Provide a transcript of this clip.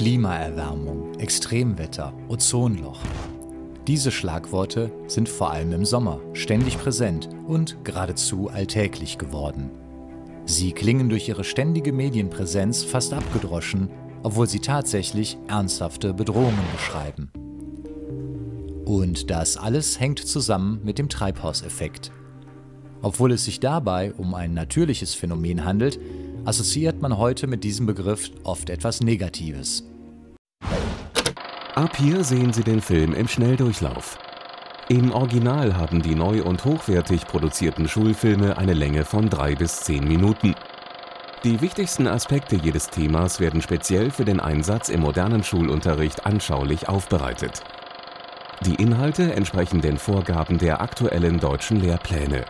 Klimaerwärmung, Extremwetter, Ozonloch. Diese Schlagworte sind vor allem im Sommer ständig präsent und geradezu alltäglich geworden. Sie klingen durch ihre ständige Medienpräsenz fast abgedroschen, obwohl sie tatsächlich ernsthafte Bedrohungen beschreiben. Und das alles hängt zusammen mit dem Treibhauseffekt. Obwohl es sich dabei um ein natürliches Phänomen handelt, assoziiert man heute mit diesem Begriff oft etwas Negatives. Ab hier sehen Sie den Film im Schnelldurchlauf. Im Original haben die neu und hochwertig produzierten Schulfilme eine Länge von drei bis zehn Minuten. Die wichtigsten Aspekte jedes Themas werden speziell für den Einsatz im modernen Schulunterricht anschaulich aufbereitet. Die Inhalte entsprechen den Vorgaben der aktuellen deutschen Lehrpläne